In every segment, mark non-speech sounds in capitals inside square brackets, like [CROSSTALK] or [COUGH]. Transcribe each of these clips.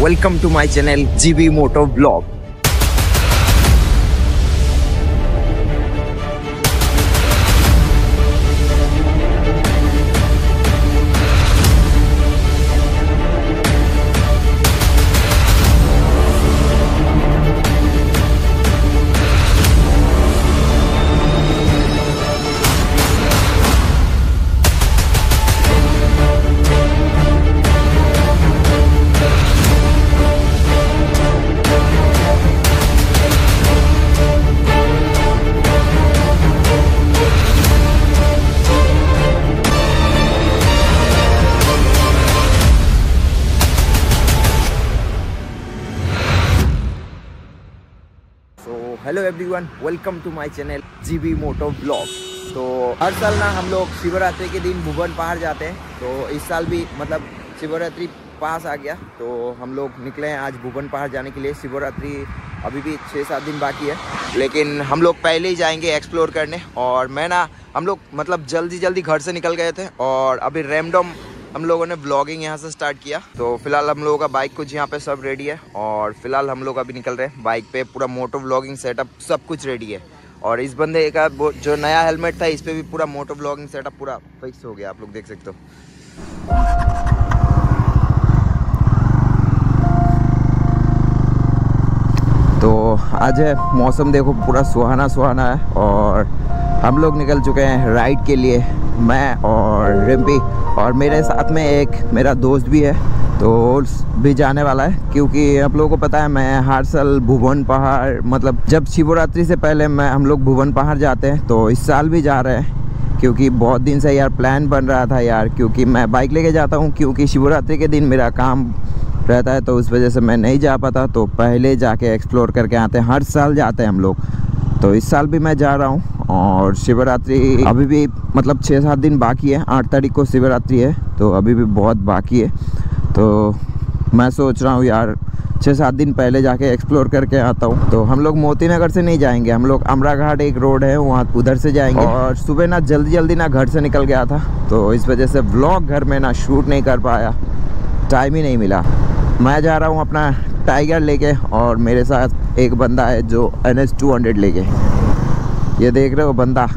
welcome to my channel GB Moto Vlog. Everyone welcome to my channel GB Moto vlog तो हर साल ना हम लोग शिवरात्रि के दिन भुवन पहाड़ जाते हैं। तो इस साल भी मतलब शिवरात्रि पास आ गया। तो हम लोग निकले हैं आज भुवन पहाड़ जाने के लिए। शिवरात्रि अभी भी छः सात दिन बाकी है। लेकिन हम लोग पहले ही जाएँगे एक्सप्लोर करने। और मैं ना हम लोग मतलब जल्दी जल्दी घर से निकल गए थे। और अभी रैमडम हम लोगों ने ब्लॉगिंग यहाँ से स्टार्ट किया। तो फ़िलहाल हम लोगों का बाइक कुछ यहाँ पे सब रेडी है और फ़िलहाल हम लोग अभी निकल रहे हैं। बाइक पे पूरा मोटो ब्लॉगिंग सेटअप सब कुछ रेडी है। और इस बंदे का जो नया हेलमेट था, इस पर भी पूरा मोटो ब्लॉगिंग सेटअप पूरा फिक्स हो गया, आप लोग देख सकते हो। तो आज है मौसम, देखो पूरा सुहाना सुहाना है और हम लोग निकल चुके हैं राइड के लिए। मैं और रिम्पी और मेरे साथ में एक मेरा दोस्त भी है तो भी जाने वाला है, क्योंकि आप लोगों को पता है मैं हर साल भुवन पहाड़ मतलब जब शिवरात्रि से पहले मैं, हम लोग भुवन पहाड़ जाते हैं तो इस साल भी जा रहे हैं, क्योंकि बहुत दिन से यार प्लान बन रहा था यार, क्योंकि मैं बाइक लेके जाता हूँ, क्योंकि शिवरात्रि के दिन मेरा काम रहता है तो उस वजह से मैं नहीं जा पाता तो पहले जाके एक्सप्लोर करके आते हैं, हर साल जाते हैं हम लोग तो इस साल भी मैं जा रहा हूँ। और शिवरात्रि अभी भी मतलब छः सात दिन बाकी है, आठ तारीख को शिवरात्रि है तो अभी भी बहुत बाकी है। तो मैं सोच रहा हूँ यार, छः सात दिन पहले जाके एक्सप्लोर करके आता हूँ। तो हम लोग मोती नगर से नहीं जाएँगे, हम लोग अमरा घाट एक रोड है, वहाँ उधर से जाएँगे। और सुबह ना जल्दी जल्दी ना घर से निकल गया था तो इस वजह से व्लॉग घर में ना शूट नहीं कर पाया। टाइम ही नहीं मिला। मैं जा रहा हूँ अपना टाइगर लेके और मेरे साथ एक बंदा है जो एन एस टू हंड्रेड लेके। ये देख रहे हो बंदा।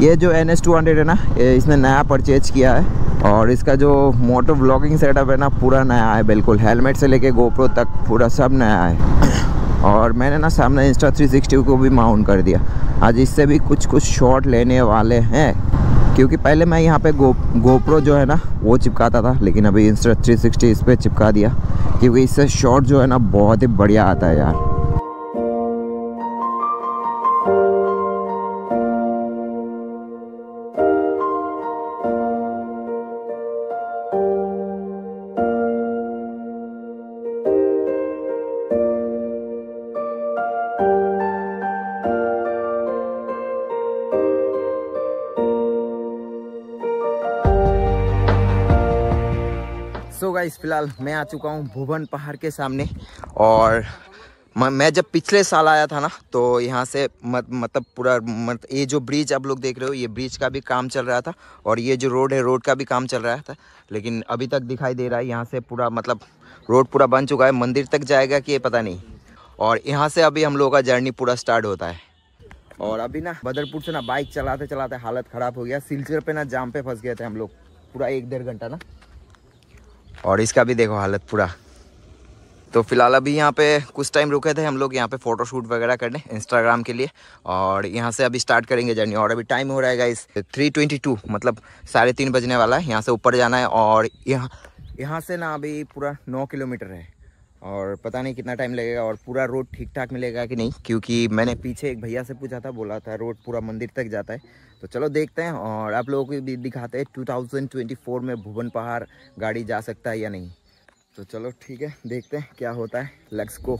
ये जो एन एस है ना, ये इसने नया परचेज किया है और इसका जो मोटो ब्लॉगिंग सेटअप है ना, पूरा नया है बिल्कुल। हेलमेट से लेके गोप्रो तक पूरा सब नया है। और मैंने ना सामने इंस्टा 360 को भी माउंट कर दिया। आज इससे भी कुछ कुछ शॉट लेने वाले हैं। क्योंकि पहले मैं यहाँ पे गो गोप्रो जो है ना, वो चिपकाता था, लेकिन अभी इंस्टा 360 इस पर चिपका दिया। क्योंकि इससे शॉट जो है ना, बहुत ही बढ़िया आता है यार। गाइस फ़िलहाल मैं आ चुका हूँ भुवन पहाड़ के सामने। और मैं जब पिछले साल आया था ना तो यहाँ से मत, मतलब पूरा मत, ये जो ब्रिज आप लोग देख रहे हो ये ब्रिज का भी काम चल रहा था और ये जो रोड है रोड का भी काम चल रहा था। लेकिन अभी तक दिखाई दे रहा है यहाँ से पूरा मतलब रोड पूरा बन चुका है मंदिर तक जाएगा कि ये पता नहीं। और यहाँ से अभी हम लोगों का जर्नी पूरा स्टार्ट होता है। और अभी ना बदरपुर से ना बाइक चलाते चलाते हालत ख़राब हो गया। सिलचर पे ना जाम पे फंस गए थे हम लोग पूरा एक डेढ़ घंटा ना। और इसका भी देखो हालत पूरा। तो फ़िलहाल अभी यहाँ पे कुछ टाइम रुके थे हम लोग यहाँ पे फ़ोटो शूट वगैरह करने इंस्टाग्राम के लिए। और यहाँ से अभी स्टार्ट करेंगे जर्नी और अभी टाइम हो रहा है इस थ्री ट्वेंटी टू मतलब साढ़े तीन बजने वाला है। यहाँ से ऊपर जाना है और यहाँ यहाँ से ना अभी पूरा नौ किलोमीटर है। और पता नहीं कितना टाइम लगेगा और पूरा रोड ठीक ठाक मिलेगा कि नहीं? क्योंकि मैंने पीछे एक भैया से पूछा था, बोला था रोड पूरा मंदिर तक जाता है। तो चलो देखते हैं और आप लोगों को भी दिखाते हैं 2024 में भुवन पहाड़ गाड़ी जा सकता है या नहीं। तो चलो ठीक है, देखते हैं क्या होता है लेट्स गो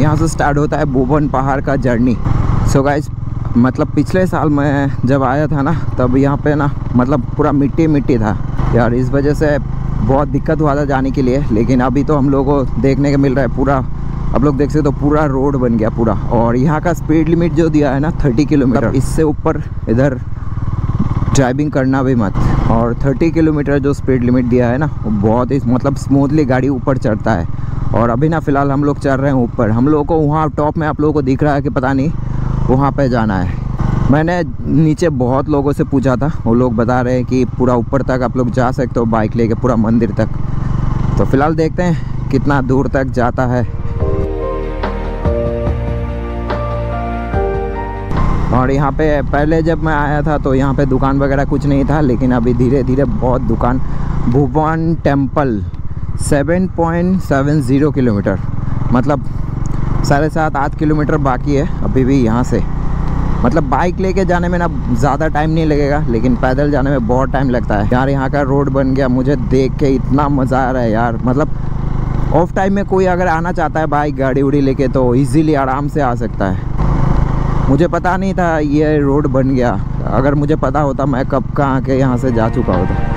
यहाँ से स्टार्ट होता है भुवन पहाड़ का जर्नी सो so गाइस मतलब पिछले साल मैं जब आया था ना, तब यहाँ पे ना मतलब पूरा मिट्टी मिट्टी था। यार इस वजह से बहुत दिक्कत हुआ था जाने के लिए, लेकिन अभी तो हम लोगों को देखने को मिल रहा है पूरा आप लोग देख सकते हो तो पूरा रोड बन गया पूरा। और यहाँ का स्पीड लिमिट जो दिया है ना थर्टी किलोमीटर इससे ऊपर इधर ड्राइविंग करना भी मत। और 30 किलोमीटर जो स्पीड लिमिट दिया है ना, वो बहुत ही मतलब स्मूथली गाड़ी ऊपर चढ़ता है। और अभी ना फ़िलहाल हम लोग चढ़ रहे हैं ऊपर। हम लोगों को वहाँ टॉप में आप लोगों को दिख रहा है कि पता नहीं वहाँ पे जाना है। मैंने नीचे बहुत लोगों से पूछा था। वो लोग बता रहे हैं कि पूरा ऊपर तक आप लोग जा सकते हो बाइक लेके पूरा मंदिर तक। तो फ़िलहाल देखते हैं कितना दूर तक जाता है। यहाँ पे पहले जब मैं आया था तो यहाँ पे दुकान वगैरह कुछ नहीं था, लेकिन अभी धीरे धीरे बहुत दुकान, भुवन टेंपल 7.70 किलोमीटर मतलब साढ़े सात, आठ किलोमीटर बाकी है अभी भी यहाँ से। मतलब बाइक लेके जाने में ना ज़्यादा टाइम नहीं लगेगा, लेकिन पैदल जाने में बहुत टाइम लगता है। यार यहाँ का रोड बन गया, मुझे देख के इतना मज़ा आ रहा है यार मतलब ऑफ़ टाइम में कोई अगर आना चाहता है बाइक, गाड़ी उड़ी लेके तो इजीली आराम से आ सकता है। मुझे पता नहीं था ये रोड बन गया। अगर मुझे पता होता, मैं कब कहाँ के यहाँ से जा चुका होता।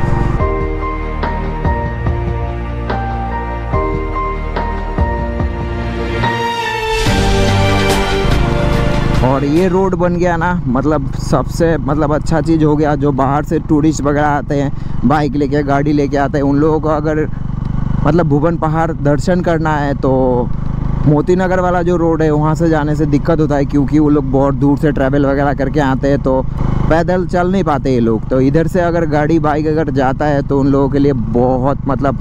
और ये रोड बन गया ना मतलब सबसे मतलब अच्छा चीज़ हो गया, जो बाहर से टूरिस्ट वगैरह आते हैं बाइक लेके, गाड़ी लेके आते हैं, उन लोगों को अगर मतलब भुवन पहाड़ दर्शन करना है तो मोती नगर वाला जो रोड है, वहाँ से जाने से दिक्कत होता है क्योंकि वो लोग बहुत दूर से ट्रैवल वगैरह करके आते हैं तो पैदल चल नहीं पाते ये लोग। तो इधर से अगर गाड़ी बाइक अगर जाता है तो उन लोगों के लिए बहुत मतलब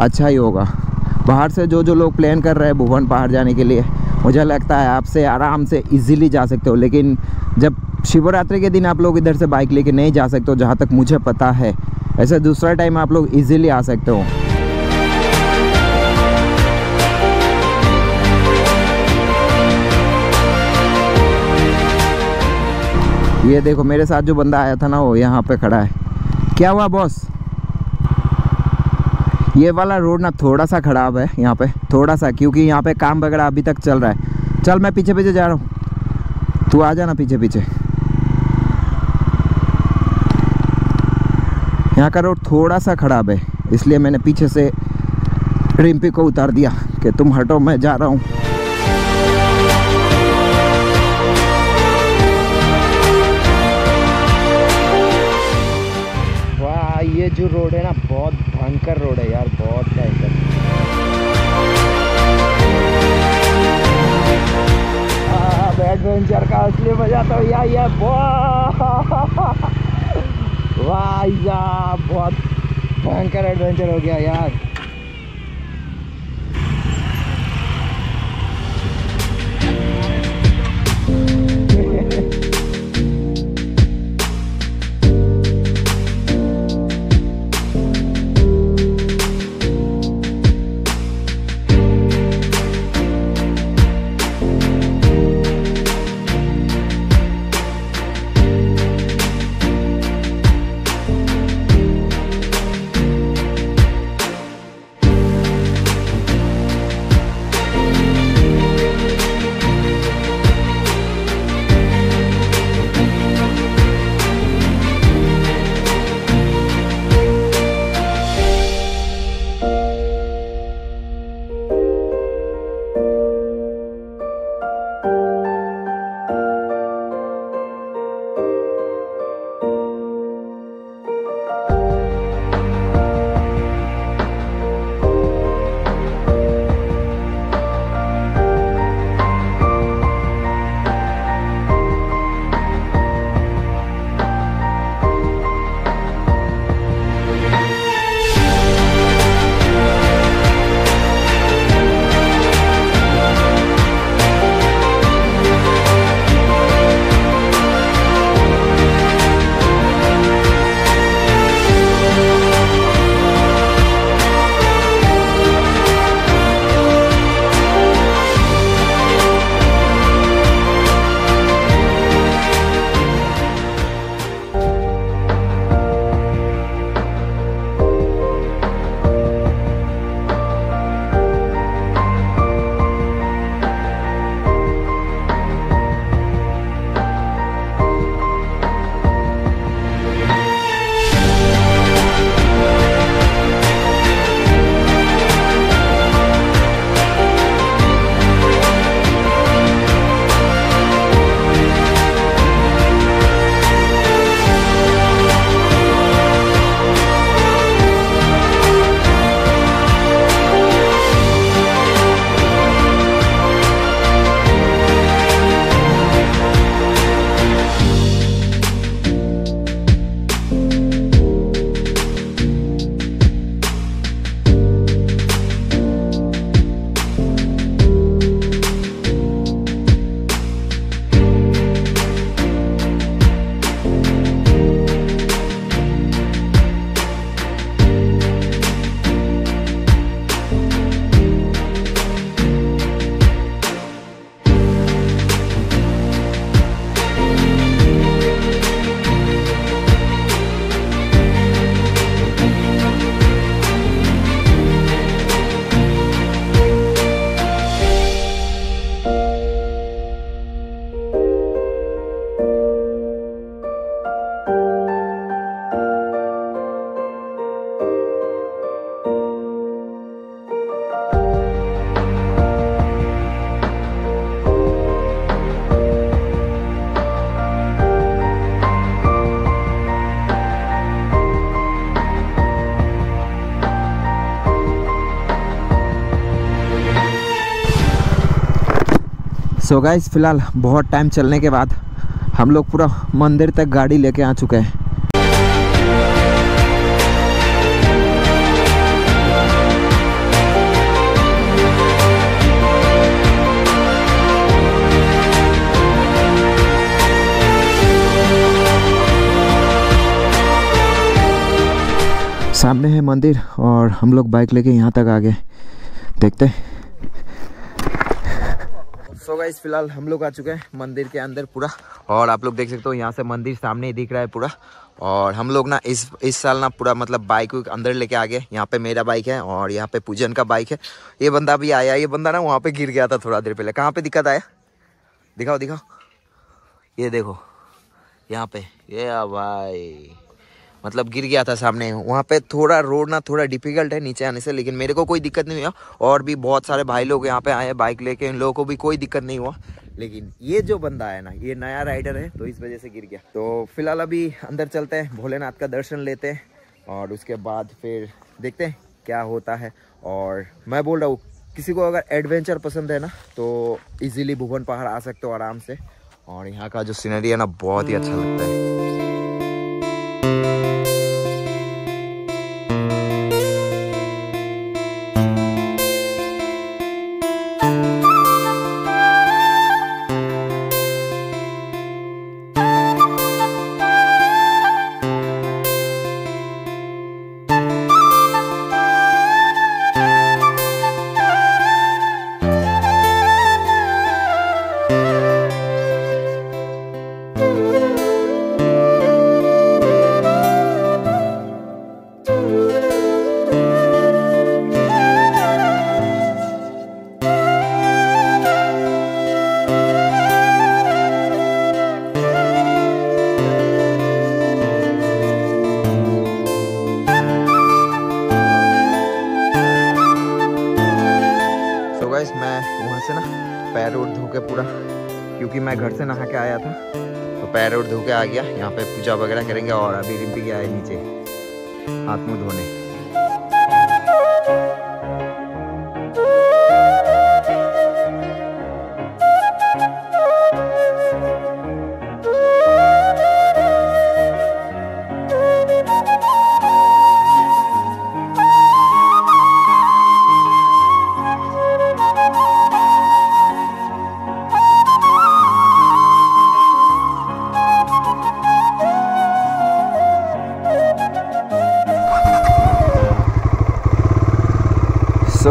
अच्छा ही होगा। बाहर से जो जो लोग प्लान कर रहे हैं भुवन पहाड़ जाने के लिए, मुझे लगता है आपसे आराम से इजीली जा सकते हो। लेकिन जब शिवरात्रि के दिन आप लोग इधर से बाइक लेके नहीं जा सकते हो, जहाँ तक मुझे पता है, ऐसे दूसरा टाइम आप लोग इजीली आ सकते हो। ये देखो, मेरे साथ जो बंदा आया था ना, वो यहाँ पे खड़ा है। क्या हुआ बॉस ये वाला रोड ना थोड़ा सा ख़राब है यहाँ पे, थोड़ा सा, क्योंकि यहाँ पे काम वगैरह अभी तक चल रहा है। चल, मैं पीछे पीछे जा रहा हूँ। तू आ जाना पीछे पीछे। यहाँ का रोड थोड़ा सा ख़राब है, इसलिए मैंने पीछे से रिम्पी को उतार दिया कि तुम हटो, मैं जा रहा हूँ। सो so गाइस फ़िलहाल बहुत टाइम चलने के बाद हम लोग पूरा मंदिर तक गाड़ी लेके आ चुके हैं। सामने है मंदिर और हम लोग बाइक लेके यहाँ तक आ गए। देखते सो so गाइस फ़िलहाल हम लोग आ चुके हैं मंदिर के अंदर पूरा। और आप लोग देख सकते हो, यहाँ से मंदिर सामने ही दिख रहा है पूरा। और हम लोग ना इस इस साल ना पूरा मतलब बाइक अंदर लेके आ गए। यहाँ पे मेरा बाइक है और यहाँ पे पूजन का बाइक है। ये बंदा भी आया, ये बंदा ना वहाँ पे गिर गया था थोड़ा देर पहले। कहाँ पे दिक्कत आया? दिखाओ दिखाओ। ये देखो, यहाँ पे। ये भाई। मतलब गिर गया था सामने। वहाँ पे थोड़ा रोड ना थोड़ा डिफ़िकल्ट है नीचे आने से, लेकिन मेरे को कोई दिक्कत नहीं हुआ। और भी बहुत सारे भाई लोग यहाँ पे आए बाइक लेके, इन लोगों को भी कोई दिक्कत नहीं हुआ। लेकिन ये जो बंदा है ना, ये नया राइडर है तो इस वजह से गिर गया। तो फ़िलहाल अभी अंदर चलते हैं, भोलेनाथ का दर्शन लेते हैं, और उसके बाद फिर देखते हैं क्या होता है। और मैं बोल रहा हूँ, किसी को अगर एडवेंचर पसंद है ना तो इजीली भुवन पहाड़ आ सकते हो आराम से। और यहाँ का जो सीनरी है ना, बहुत ही अच्छा लगता है। के पूरा, क्योंकि मैं घर से नहा के आया था। तो पैर उड़ धो के आ गया, यहाँ पे पूजा वगैरह करेंगे और अभी रिम्पी गया है नीचे, हाथ मुँह धोने।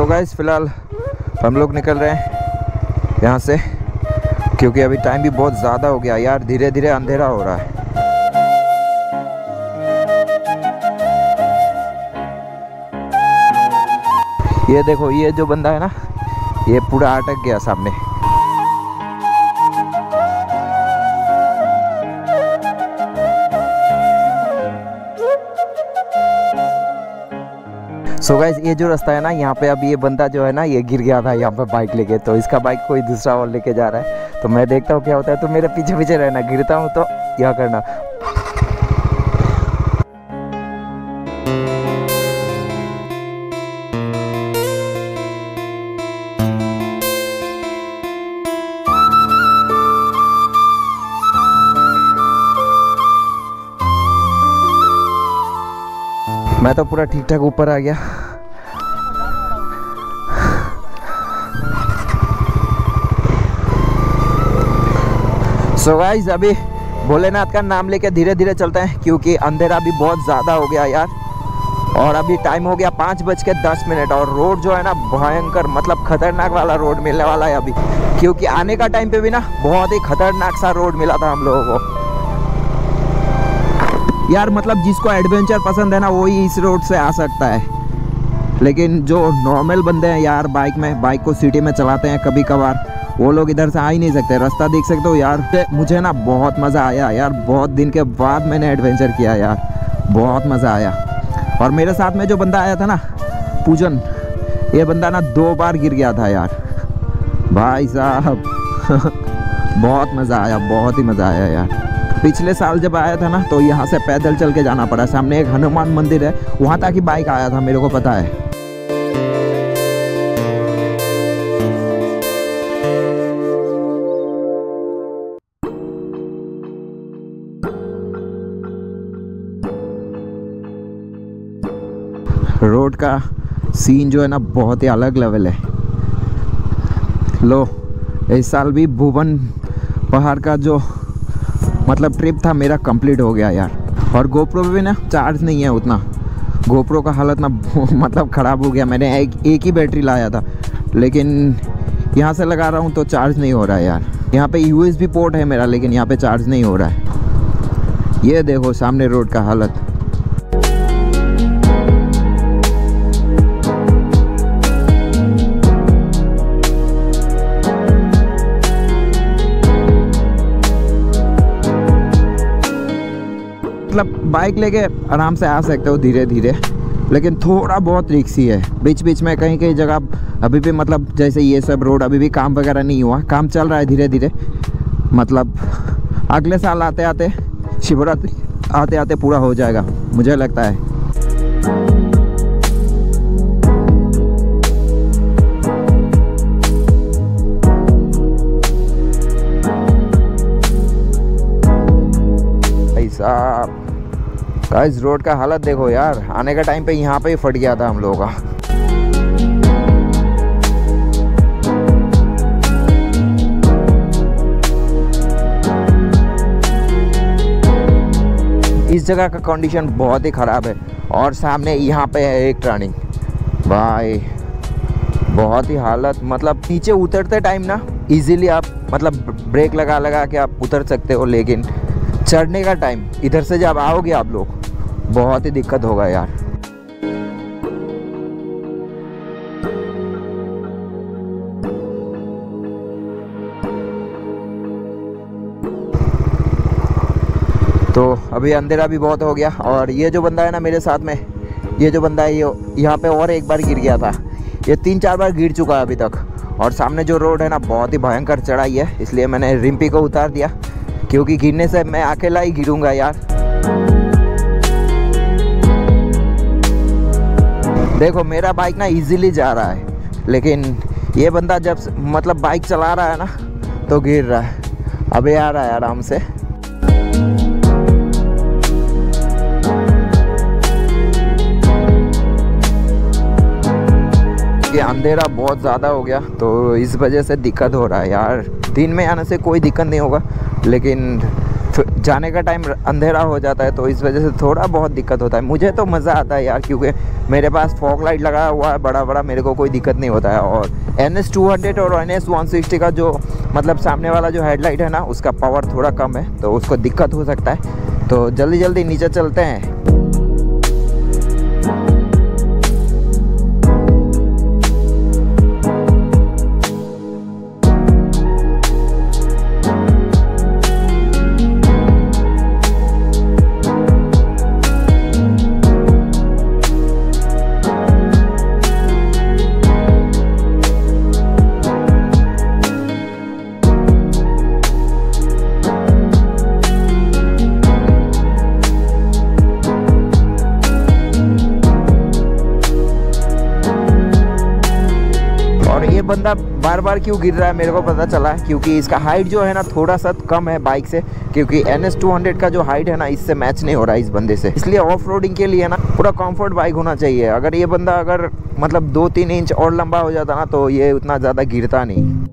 गाइस फ़िलहाल हम लोग निकल रहे हैं यहाँ से, क्योंकि अभी टाइम भी बहुत ज़्यादा हो गया यार धीरे धीरे अंधेरा हो रहा है। ये देखो, ये जो बंदा है ना, ये पूरा अटक गया सामने। सो so गाइज़ ये जो रास्ता है ना, यहाँ पे अब ये बंदा जो है ना, ये गिर गया था यहाँ पे बाइक लेके। तो इसका बाइक कोई दूसरा और लेके जा रहा है। तो मैं देखता हूँ क्या होता है। तो मेरे पीछे पीछे रहना, गिरता हूँ तो यह करना। तो पूरा ठीक ठाक ऊपर आ गया। सो so गाइस अभी भोलेनाथ का नाम लेके धीरे धीरे चलते हैं, क्योंकि अंधेरा भी बहुत ज़्यादा हो गया यार। और अभी टाइम हो गया पाँच बज के दस मिनट, और रोड जो है ना भयंकर मतलब खतरनाक वाला रोड मिलने वाला है अभी। क्योंकि आने का टाइम पे भी ना बहुत ही खतरनाक सा रोड मिला था हम लोगों को। यार मतलब जिसको एडवेंचर पसंद है ना वही इस रोड से आ सकता है। लेकिन जो नॉर्मल बंदे हैं यार बाइक में बाइक को सिटी में चलाते हैं कभी कभार वो लोग इधर से आ ही नहीं सकते। रास्ता देख सकते हो यार। मुझे ना बहुत मज़ा आया यार, बहुत दिन के बाद मैंने एडवेंचर किया यार। बहुत मज़ा आया। और मेरे साथ में जो बंदा आया था ना, पूजन, ये बंदा ना दो बार गिर गया था यार। भाई साहब, [LAUGHS] बहुत मज़ा आया, बहुत ही मज़ा आया यार। पिछले साल जब आया था ना तो यहाँ से पैदल चल के जाना पड़ा। सामने एक हनुमान मंदिर है, वहाँ तक ही बाइक आया था, मेरे को पता है। रोड का सीन जो है ना, बहुत ही अलग लेवल है। लो, इस साल भी भुवन पहाड़ का जो मतलब ट्रिप था, मेरा कंप्लीट हो गया यार। और गोप्रो भी ना चार्ज नहीं है उतना। गोप्रो का हालत ना [LAUGHS] मतलब ख़राब हो गया। मैंने एक एक ही बैटरी लाया था। लेकिन यहाँ से लगा रहा हूँ तो चार्ज नहीं हो रहा है यार। यहाँ पे यूएसबी पोर्ट है मेरा, लेकिन यहाँ पे चार्ज नहीं हो रहा है। ये देखो सामने रोड का हालत। मतलब बाइक लेके आराम से आ सकते हो धीरे धीरे, लेकिन थोड़ा बहुत रिक्सी है बीच बीच में कहीं कहीं जगह अभी भी मतलब जैसे ये सब रोड अभी भी काम वगैरह नहीं हुआ, काम चल रहा है धीरे धीरे। मतलब अगले साल आते आते शिवरात्रि आते आते पूरा हो जाएगा, मुझे लगता है। साहब गाइस रोड का हालत देखो यार। आने का टाइम पे यहाँ पे ही फट गया था हम लोगों का। इस जगह का कंडीशन बहुत ही ख़राब है और सामने यहाँ पे है एक टर्निंग भाई, बहुत ही हालत। मतलब नीचे उतरते टाइम ना इजीली आप मतलब ब्रेक लगा लगा के आप उतर सकते हो, लेकिन चढ़ने का टाइम इधर से जब आओगे आप लोग, बहुत ही दिक्कत होगा यार। तो अभी अंधेरा भी बहुत हो गया, और ये जो बंदा है ना मेरे साथ में, ये जो बंदा है, ये यहाँ पे और एक बार गिर गया था। ये तीन चार बार गिर चुका है अभी तक, और सामने जो रोड है ना, बहुत ही भयंकर चढ़ाई है, इसलिए मैंने रिम्पी को उतार दिया। क्योंकि गिरने से मैं अकेला ही गिरूँगा यार। देखो, मेरा बाइक ना इजीली जा रहा है, लेकिन ये बंदा जब मतलब बाइक चला रहा है ना तो गिर रहा है। अभी आ रहा है आराम से। अंधेरा बहुत ज़्यादा हो गया तो इस वजह से दिक्कत हो रहा है यार। दिन में आने से कोई दिक्कत नहीं होगा। लेकिन जाने का टाइम अंधेरा हो जाता है तो इस वजह से थोड़ा बहुत दिक्कत होता है। मुझे तो मज़ा आता है यार, क्योंकि मेरे पास फॉक लाइट लगाया हुआ है बड़ा बड़ा मेरे को कोई दिक्कत नहीं होता है। और एन एस टू हंड्रेड और एन एस वन सिक्सटी का जो मतलब सामने वाला जो हेडलाइट है ना, उसका पावर थोड़ा कम है तो उसको दिक्कत हो सकता है। तो जल्दी जल्दी नीचे चलते हैं। बार बार क्यों गिर रहा है मेरे को पता चला है, क्योंकि इसका हाइट जो है ना थोड़ा सा कम है बाइक से, क्योंकि एन एस का जो हाइट है ना, इससे मैच नहीं हो रहा है इस बंदे से। इसलिए ऑफ़ रोडिंग के लिए ना, पूरा कंफर्ट बाइक होना चाहिए। अगर ये बंदा अगर मतलब दो तीन इंच और लंबा हो जाता ना तो ये उतना ज़्यादा गिरता नहीं।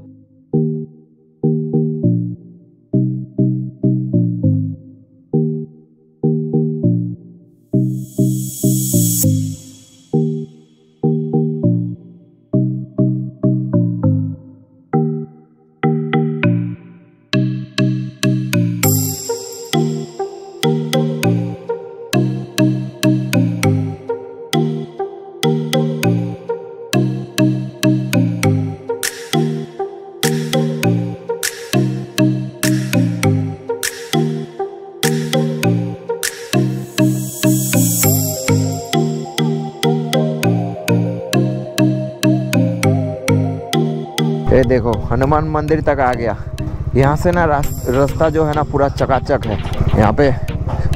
देखो, हनुमान मंदिर तक आ गया। यहाँ से ना रास्ता जो है ना पूरा चकाचक है। यहाँ पे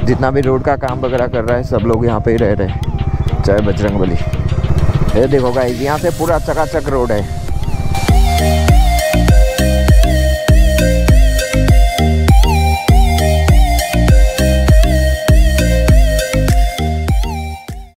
जितना भी रोड का काम वगैरह कर रहा है, सब लोग यहाँ पे ही रह रहे हैं। चाहे बजरंग बली ये देखो गाइस यहाँ से पूरा चकाचक रोड है।